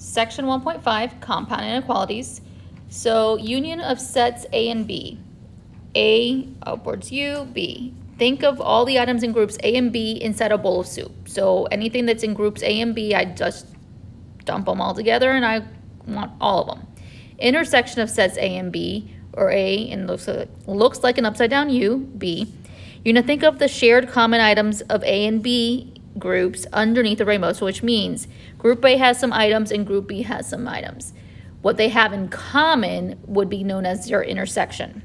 Section 1.5, compound inequalities. So union of sets A and B. A upwards U, B. Think of all the items in groups A and B inside a bowl of soup. So anything that's in groups A and B, I just dump them all together and I want all of them. Intersection of sets A and B, or A and looks like, looks like an upside down U, B. You're gonna think of the shared common items of A and B groups underneath the rainbow, so which means group A has some items and group B has some items. What they have in common would be known as their intersection.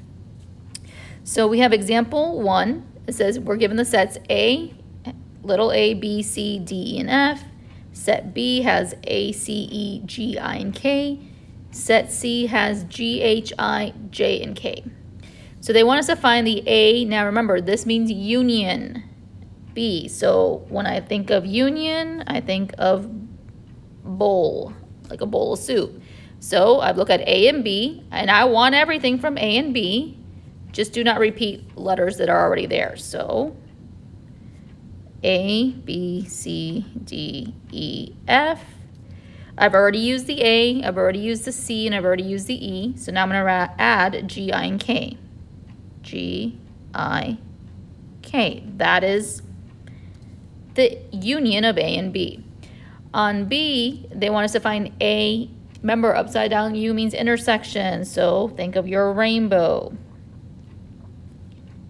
So we have example one. It says we're given the sets A, little a, B, C, D, E, and F. Set B has A, C, E, G, I, and K. Set C has G, H, I, J, and K. So they want us to find the A. Now remember, this means union. B. So when I think of union, I think of bowl, like a bowl of soup. So I look at A and B, and I want everything from A and B. Just do not repeat letters that are already there. So A, B, C, D, E, F. I've already used the A, I've already used the C, and I've already used the E. So now I'm going to add G, I, and K. G, I, K. That is the union of A and B. On B, they want us to find A. Remember, upside down U means intersection, so think of your rainbow.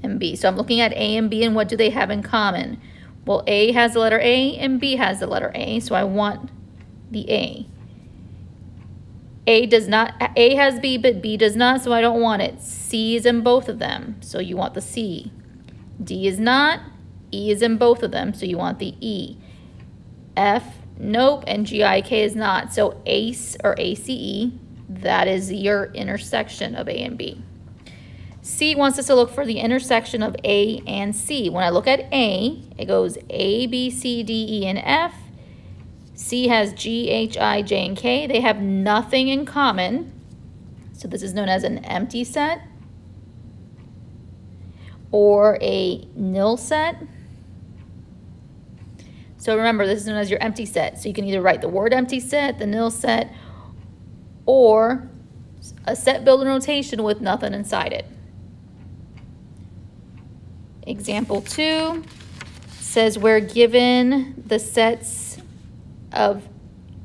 And B. So I'm looking at A and B, and what do they have in common? Well, A has the letter A, and B has the letter A, so I want the A. A does not, A has B, but B does not, so I don't want it. C is in both of them, so you want the C. D is not, E is in both of them, so you want the E. F, nope, and GIK is not. So ACE or ACE, that is your intersection of A and B. C wants us to look for the intersection of A and C. When I look at A, it goes A, B, C, D, E, and F. C has G, H, I, J, and K. They have nothing in common. So this is known as an empty set or a nil set. So remember, this is known as your empty set. So you can either write the word empty set, the nil set, or a set builder notation with nothing inside it. Example two says we're given the sets of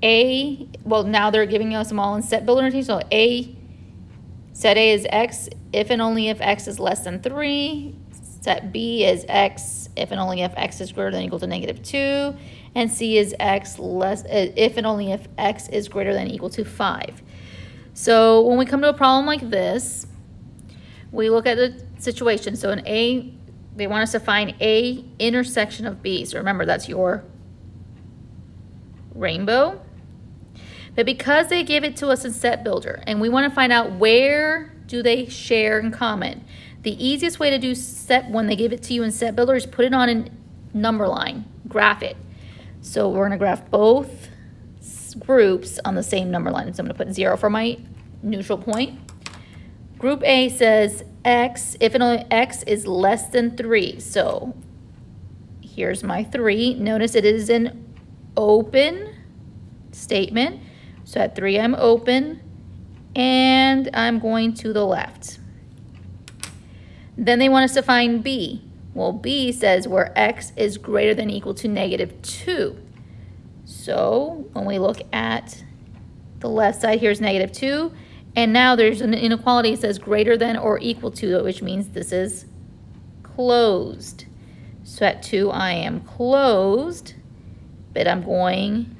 A, well now they're giving us them all in set builder notation. So A, set A is X if and only if X is less than three. Set B is X if and only if X is greater than or equal to negative 2. And C is X less uh, if and only if X is greater than or equal to 5. So when we come to a problem like this, we look at the situation. So in A, they want us to find A intersection of B. So remember, that's your rainbow. But because they give it to us in Set Builder, and we want to find out where do they share in common, the easiest way to do set when they give it to you in set builder is put it on a number line, graph it. So we're gonna graph both groups on the same number line. So I'm gonna put zero for my neutral point. Group A says X, if and only X is less than three. So here's my three. Notice it is an open statement. So at three, I'm open and I'm going to the left. Then they want us to find b. Well, b says where x is greater than equal to negative 2. So when we look at the left side, here's negative 2. And now there's an inequality that says greater than or equal to, which means this is closed. So at 2, I am closed, but I'm going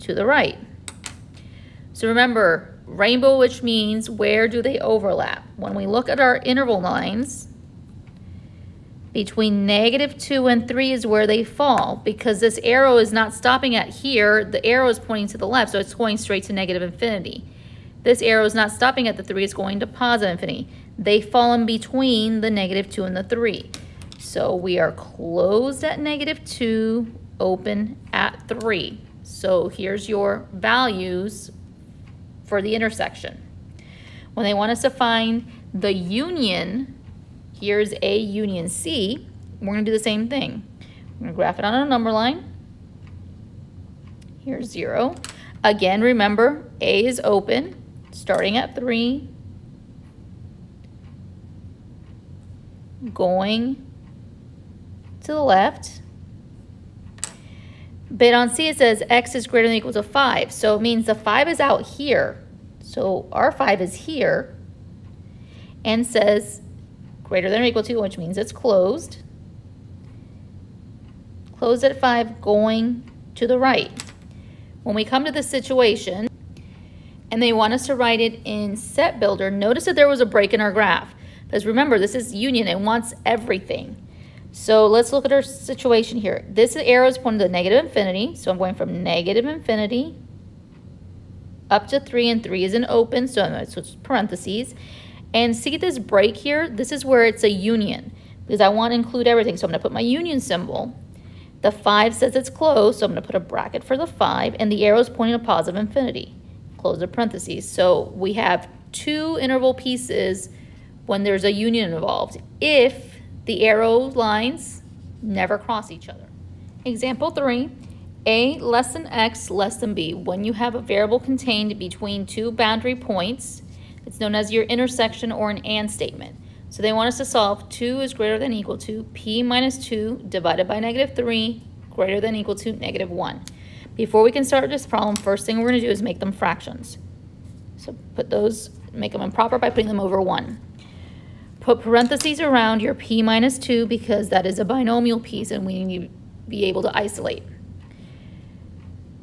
to the right. So remember, Rainbow, which means where do they overlap? When we look at our interval lines, between negative 2 and 3 is where they fall because this arrow is not stopping at here. The arrow is pointing to the left, so it's going straight to negative infinity. This arrow is not stopping at the 3, it's going to positive infinity. They fall in between the negative 2 and the 3. So we are closed at negative 2, open at 3. So here's your values for the intersection. When they want us to find the union, here's A union C, we're to do the same thing. We're to graph it on a number line. Here's 0. Again, remember, A is open, starting at 3, going to the left. But on C it says x is greater than or equal to 5. So it means the 5 is out here. So R5 is here and says greater than or equal to, which means it's closed. Closed at 5 going to the right. When we come to this situation and they want us to write it in set builder, notice that there was a break in our graph. Because remember, this is union, it wants everything. So let's look at our situation here. This arrow is pointing to negative infinity, so I'm going from negative infinity up to 3, and 3 is an open, so uh, I'm going to switch parentheses. And see this break here? This is where it's a union, because I want to include everything. So I'm going to put my union symbol. The 5 says it's closed, so I'm going to put a bracket for the 5, and the arrow is pointing to positive infinity. Close the parentheses. So we have two interval pieces when there's a union involved. If the arrow lines never cross each other. Example three, A less than X less than B. When you have a variable contained between two boundary points, it's known as your intersection or an AND statement. So they want us to solve 2 is greater than equal to P minus 2 divided by negative 3 greater than equal to negative 1. Before we can start this problem, first thing we're going to do is make them fractions. So put those, make them improper by putting them over 1. Put parentheses around your p minus 2 because that is a binomial piece and we need to be able to isolate.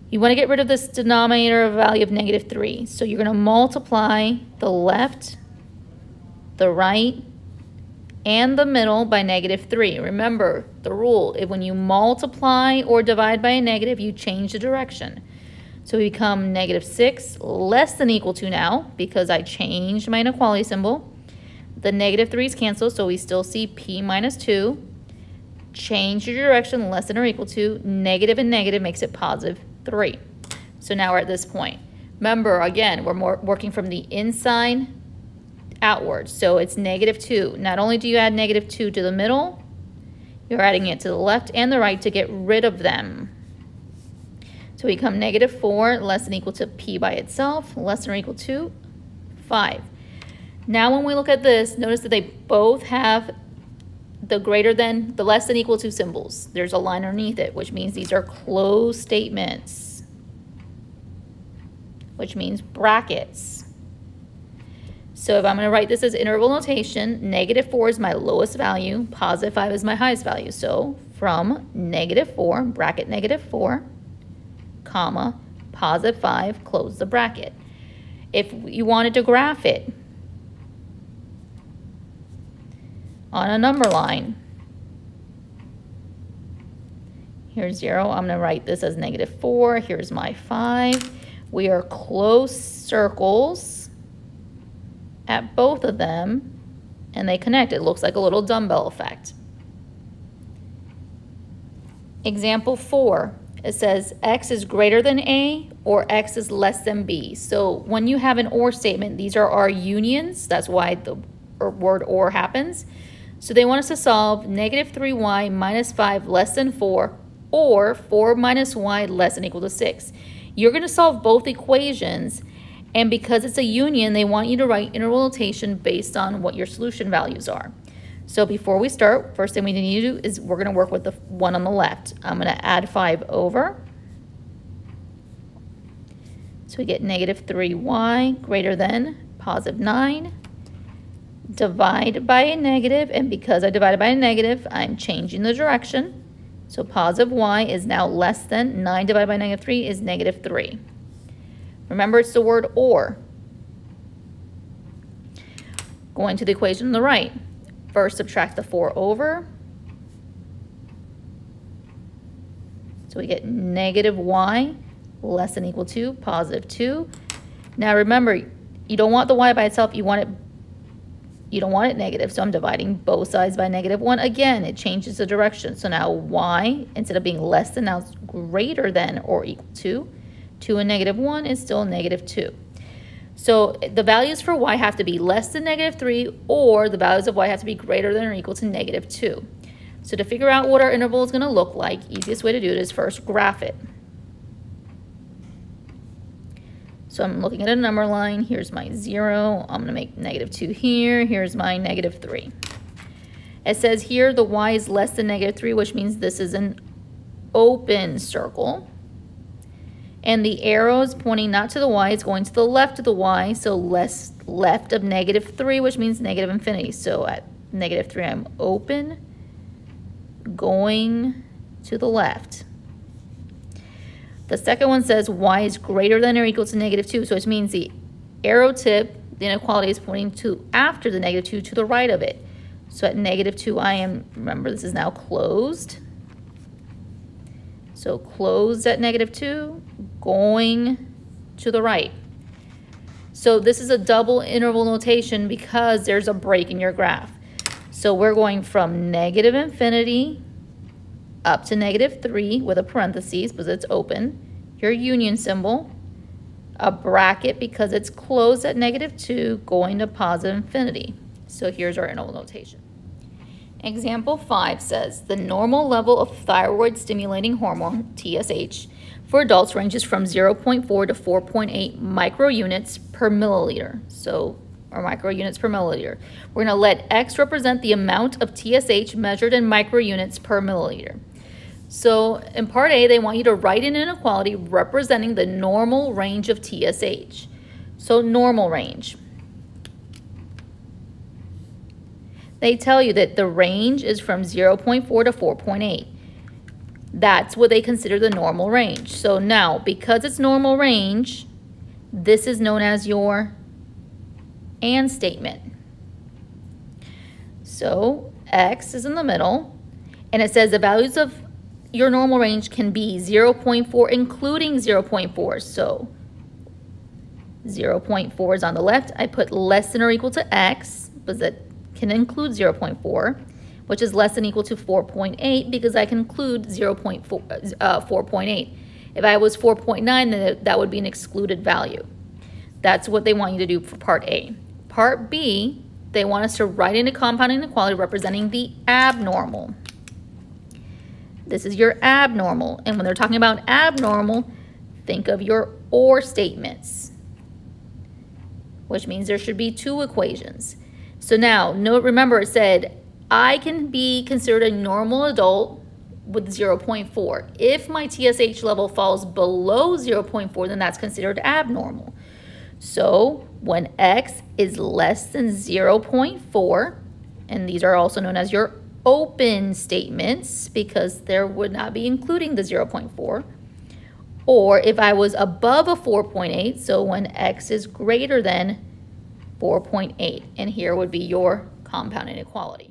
You want to get rid of this denominator of value of negative 3. So you're going to multiply the left, the right, and the middle by negative 3. Remember the rule, if when you multiply or divide by a negative, you change the direction. So we become negative 6 less than equal to now because I changed my inequality symbol. The negative 3's cancel, so we still see p minus 2. Change your direction less than or equal to. Negative and negative makes it positive 3. So now we're at this point. Remember, again, we're more working from the inside outwards. So it's negative 2. Not only do you add negative 2 to the middle, you're adding it to the left and the right to get rid of them. So we become negative 4 less than equal to p by itself, less than or equal to 5. Now when we look at this, notice that they both have the greater than, the less than equal to symbols. There's a line underneath it, which means these are closed statements, which means brackets. So if I'm going to write this as interval notation, negative 4 is my lowest value, positive 5 is my highest value. So from negative 4, bracket negative 4, comma, positive 5, close the bracket. If you wanted to graph it, on a number line. Here's 0. I'm going to write this as negative 4. Here's my 5. We are close circles at both of them, and they connect. It looks like a little dumbbell effect. Example 4. It says x is greater than a or x is less than b. So when you have an or statement, these are our unions. That's why the word or happens. So they want us to solve negative 3y minus 5 less than 4 or 4 minus y less than equal to 6. You're going to solve both equations and because it's a union, they want you to write interval notation based on what your solution values are. So before we start, first thing we need to do is we're going to work with the one on the left. I'm going to add 5 over. So we get negative 3y greater than positive 9 divide by a negative, and because I divided by a negative, I'm changing the direction. So positive y is now less than 9 divided by negative 3 is negative 3. Remember, it's the word or. Going to the equation on the right. First, subtract the 4 over. So we get negative y less than equal to positive 2. Now remember, you don't want the y by itself, you want it you don't want it negative, so I'm dividing both sides by negative 1. Again, it changes the direction. So now y, instead of being less than, now it's greater than or equal to. 2 and negative 1 is still negative 2. So the values for y have to be less than negative 3 or the values of y have to be greater than or equal to negative 2. So to figure out what our interval is going to look like, easiest way to do it is first graph it. So I'm looking at a number line. Here's my 0. I'm to make negative 2 here. Here's my negative 3. It says here the y is less than negative 3, which means this is an open circle. And the arrow is pointing not to the y, it's going to the left of the y, so less left of negative 3, which means negative infinity. So at negative 3, I'm open, going to the left. The second one says y is greater than or equal to negative 2, so it means the arrow tip, the inequality is pointing to after the negative 2 to the right of it. So at negative 2, I am, remember this is now closed. So closed at negative 2, going to the right. So this is a double interval notation because there's a break in your graph. So we're going from negative infinity up to negative 3 with a parenthesis because it's open, your union symbol, a bracket because it's closed at negative 2 going to positive infinity. So here's our interval notation. Example 5 says the normal level of thyroid stimulating hormone, TSH, for adults ranges from 0.4 to 4.8 microunits per milliliter. So or microunits per milliliter. We're going to let X represent the amount of TSH measured in microunits per milliliter. So in part A, they want you to write an inequality representing the normal range of TSH. So normal range. They tell you that the range is from 0.4 to 4.8. That's what they consider the normal range. So now, because it's normal range, this is known as your and statement. So X is in the middle, and it says the values of your normal range can be 0.4 including 0.4. So 0.4 is on the left. I put less than or equal to x because that can include 0.4, which is less than or equal to 4.8 because I can include 0.4, uh, 4.8. If I was 4.9, then that would be an excluded value. That's what they want you to do for part A. Part B, they want us to write in a compound inequality representing the abnormal. This is your abnormal. And when they're talking about abnormal, think of your OR statements, which means there should be two equations. So now, note, remember it said, I can be considered a normal adult with 0.4. If my TSH level falls below 0.4, then that's considered abnormal. So when X is less than 0.4, and these are also known as your open statements because there would not be including the 0.4. Or if I was above a 4.8, so when x is greater than 4.8, and here would be your compound inequality.